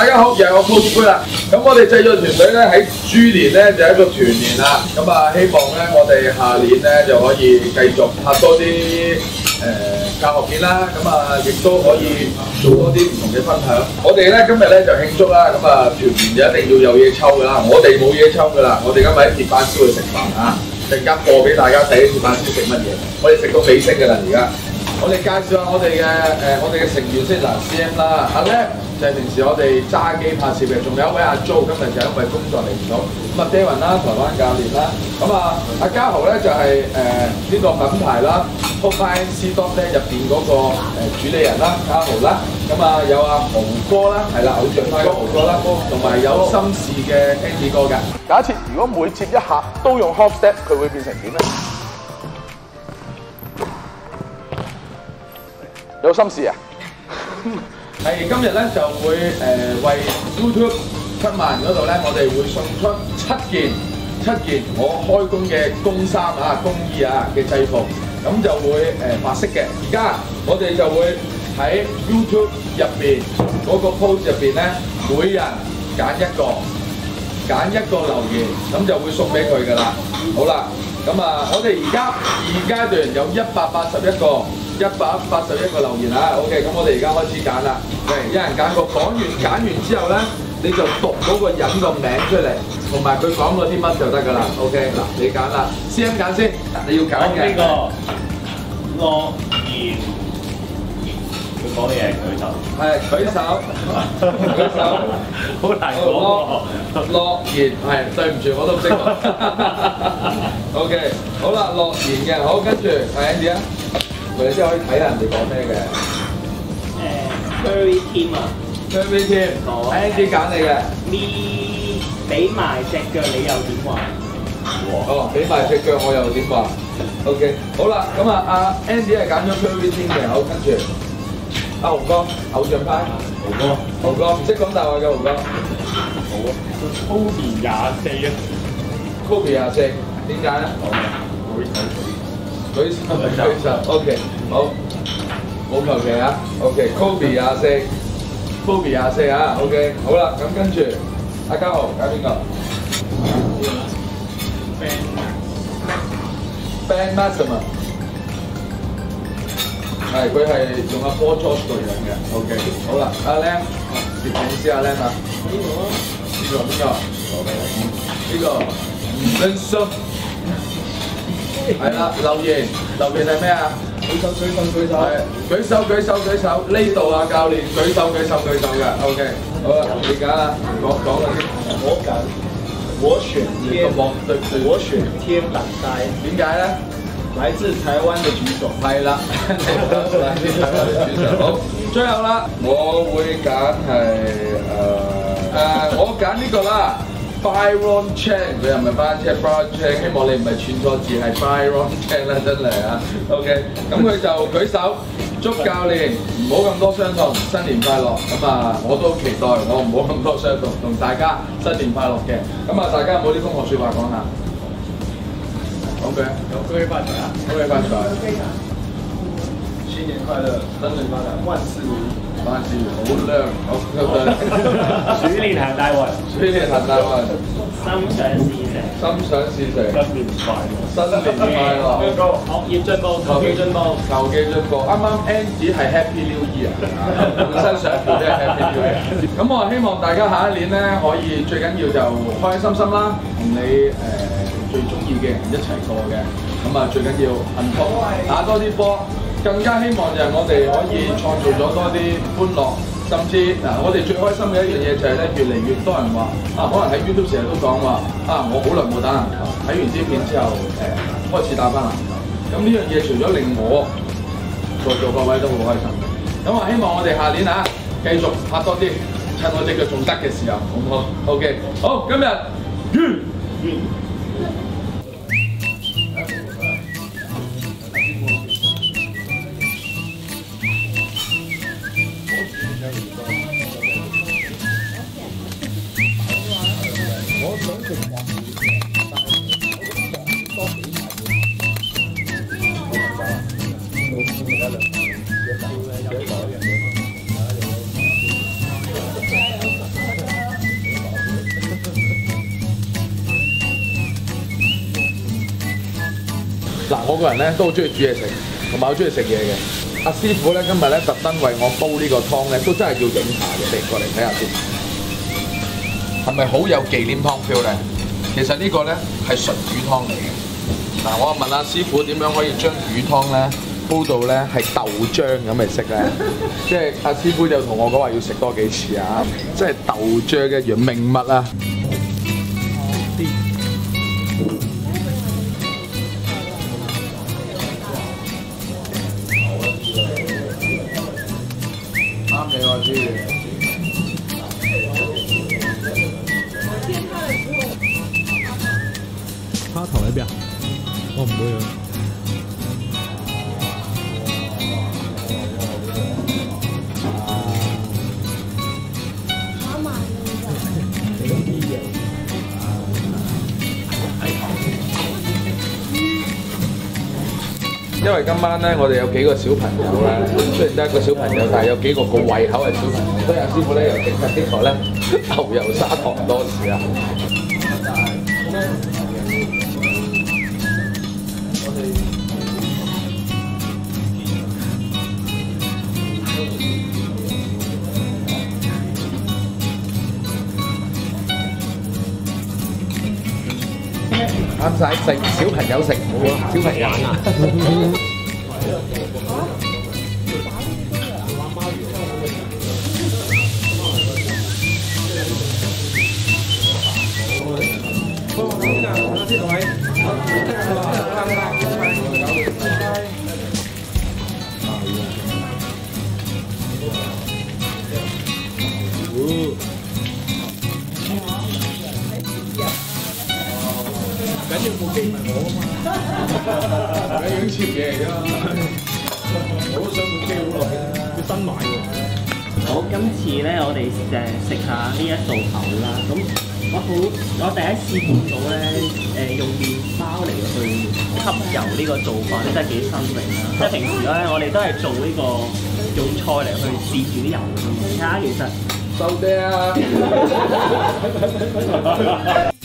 大家好，又係我 Coach 杯啦。咁我哋製作團隊咧喺豬年咧就係一個團年啦。咁啊，希望咧我哋下年咧就可以繼續拍多啲誒、教學片啦。咁啊，亦都可以做多啲唔同嘅分享。我哋咧今日咧就慶祝啦。咁啊，團年就一定要有嘢抽噶啦。我哋冇嘢抽噶啦。我哋今日喺鐵板燒去食飯啊！陣間播俾大家睇鐵板燒食乜嘢。我哋食到尾聲噶啦，而家。我哋介紹下我哋嘅誒，我哋嘅成員先嗱，CM 啦，阿叻就係平時我哋揸機拍攝嘅，仲有一位阿 Jo，今日就因為工作嚟唔到，咁啊 Darren 啦，台灣教練啦，咁啊阿嘉豪咧就係誒呢個品牌啦 p o p i n C Dot 咧入邊嗰個誒主理人啦，嘉豪啦，咁啊有阿豪哥啦，係啦，偶像派嘅豪哥啦，同埋有心事嘅 Andy 哥嘅。假設如果每接一下都用 hop step，佢會變成點咧？有心事啊！係今日咧就會誒、呃、為 YouTube 七萬嗰度咧，我哋會送出七件七件我開工嘅工衫啊、工衣啊嘅制服，咁就會誒、呃、白色嘅。而家我哋就會喺 YouTube 入邊嗰個 post 入邊咧，每人揀一個揀一個留言，咁就會送俾佢噶啦。好啦，咁啊，我哋而家二階段有一百八十一個。一百八十一個留言啊，OK，咁我哋而家開始揀啦。嚟，一人揀個，講完揀完之後咧，你就讀嗰個人個名出嚟，同埋佢講過啲乜就得噶啦。OK，嗱，你揀啦，CM 揀先，你要揀嘅。呢個樂言，佢講嘅嘢係舉手，係舉手，舉手，好難講喎。樂言係對唔住，我都唔識講。OK，好啦，樂言嘅，好，跟住係 Andy 啊。你先可以睇下人哋講咩嘅。誒，Curry Team 啊，Curry Team，哦 Andy 揀你嘅。咪俾埋只腳你又點話？哦，俾埋只腳我又點話？OK，好啦，咁啊，阿 Andy 係揀咗 Curry Team 嘅，好，跟住。阿豪哥，偶像派，豪哥，豪哥唔識講大話嘅豪哥。好啊，Kobe 廿四啊，，Kobe 廿四，點解咧？舉手 ok 好。好求其啊 ok k kobe 廿四 kobe 廿四啊。Ok 好啦咁跟住阿嘉豪搞边个 band band master 佢系用阿 four choice 队人嘅。Ok 好啦阿 l a m 接住你先阿 l a m 啊。呢个呢个边个呢个唔使缩係啦，留言留言係咩啊？舉手舉手舉手，係舉手舉手舉手，呢度啊教練舉手舉手舉手嘅，OK，好啦，你揀啦，講講啦先，我揀，我選天我選天板呆，點解咧？來自台灣的舉手。係啦，嚟先睇我哋主場好，最後啦，我會揀係誒誒，我揀呢個啦。Byron Chan，佢又唔係 Byron Chan，希望你唔係串錯字，係 Byron Chan 啦，真係啊，OK，咁佢就舉手，祝教練唔好咁多傷痛，新年快樂。咁啊，我都期待我唔好咁多傷痛，同大家新年快樂嘅。咁啊，大家有冇啲恭賀説話講下？講句啊，恭喜發財啊！恭喜發財，新年快樂，新年發展，萬事如意。萬事好靚，好鼠年行大運，鼠年行大運，心想事成，心想事成，新年快樂。新年快樂。學業進步，球技進步。球技進步，啱啱 Andy 係 Happy New Year，本身上條都係 Happy New Year。咁我希望大家下一年咧可以最緊要就開開心心啦，同你誒、呃最中意嘅人一齊過嘅。咁啊最緊要幸福，打多啲波。更加希望就係我哋可以創造咗多啲歡樂，甚至嗱、我哋最開心嘅一樣嘢就係咧，越嚟越多人話啊，可能喺 YouTube 成日都講話啊，我好耐冇打籃球，睇完啲片之後誒、開始打翻籃球。咁呢樣嘢除咗令我在座各位都好開心，咁啊希望我哋下年啊繼續拍多啲，趁我隻腳仲得嘅時候，好唔好？OK，好，今日完。嗱，我個人咧都好中意煮嘢食，同埋好中意食嘢嘅。阿師傅咧今日咧特登為我煲呢個湯咧，都真係要影下嘅，你過嚟睇下先。係咪好有忌廉湯 feel 咧？其實呢個咧係純魚湯嚟嘅。嗱，我問阿師傅點樣可以將魚湯咧？煲到咧係豆漿咁嚟食咧？即係阿師傅就同我講話要食多幾次啊！即係豆漿嘅樣命物啊！啱你我知。蝦頭喺邊啊？我唔會啊。今晚咧，我哋有幾個小朋友咧，雖然得一個小朋友，但係有幾個個胃口係小朋友，所以阿師傅咧又整緊呢個咧牛油砂糖多士啊！啱晒食小朋友食，小朋友啊！你影切嘢嚟㗎，我都想部機好耐，要新買喎。好，今次咧我哋誒食下呢一道口啦。咁我好，我第一次見到咧誒、用麵包嚟去吸油呢個做法咧，真係幾新穎啦。即係平時咧，我哋都係做呢、個用菜嚟去試住啲油嘅。睇下其實收爹啊！